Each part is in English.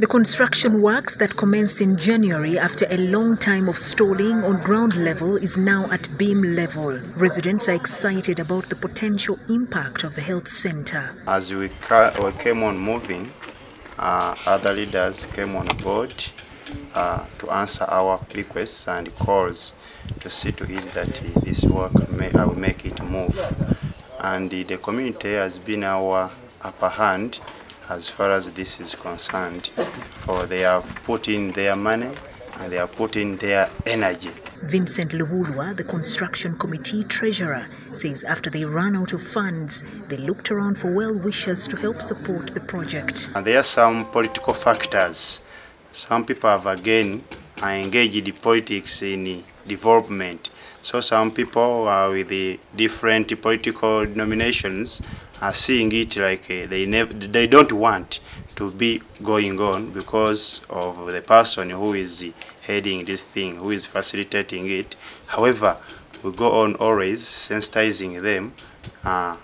The construction works that commenced in January after a long time of stalling on ground level is now at beam level. Residents are excited about the potential impact of the health center. As we, we came on moving, uh, other leaders came on board uh, to answer our requests and calls to see to it that uh, this work may, uh, will make it move. And the community has been our upper hand as far as this is concerned, for they have put in their money and they have put in their energy. Vincent Luhulwa, the construction committee treasurer, says after they ran out of funds, they looked around for well wishers to help support the project. And there are some political factors. Some people have again engaged in politics in development. So some people uh, with the different political denominations are seeing it like uh, they never, they don't want to be going on because of the person who is heading this thing, who is facilitating it. However, we go on always sensitizing them, uh,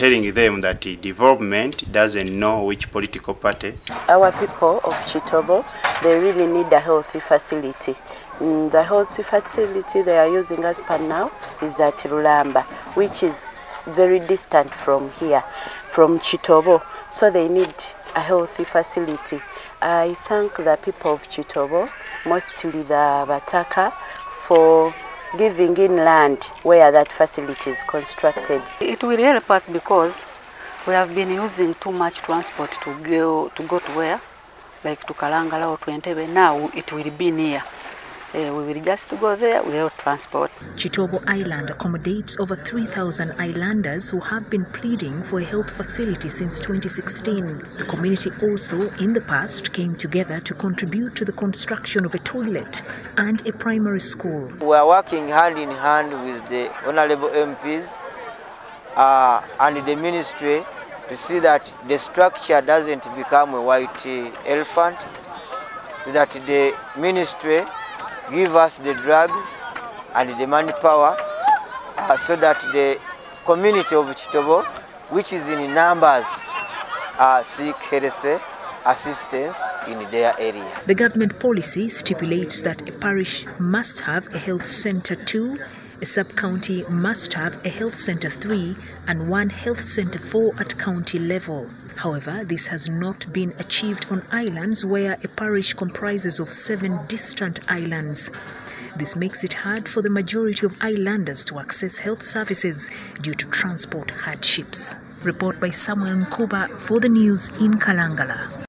telling them that the development doesn't know which political party Our people of Chitobo, they really need a healthy facility. Mm, The healthy facility they are using as per now is at Rulamba, which is very distant from here, from Chitobo. So they need a healthy facility. I thank the people of Chitobo, mostly the Bataka, for giving in land where that facility is constructed. It will help us because we have been using too much transport to go to go to where, like to Kalangala or to Entebbe. Now it will be near. Uh, we will just go there without transport. Chitobo Island accommodates over 3,000 islanders who have been pleading for a health facility since 2016. The community also, in the past, came together to contribute to the construction of a toilet and a primary school. We are working hand in hand with the honorable MPs uh, and the ministry to see that the structure doesn't become a white elephant, so that the ministry give us the drugs and the manpower uh, so that the community of Chitobo, which is in numbers, uh, seek health assistance in their area. The government policy stipulates that a parish must have a health center two, a sub-county must have a health center three, and one health center four at county level. However, this has not been achieved on islands where a parish comprises of seven distant islands. This makes it hard for the majority of islanders to access health services due to transport hardships. Report by Samuel Nkuba for the news in Kalangala.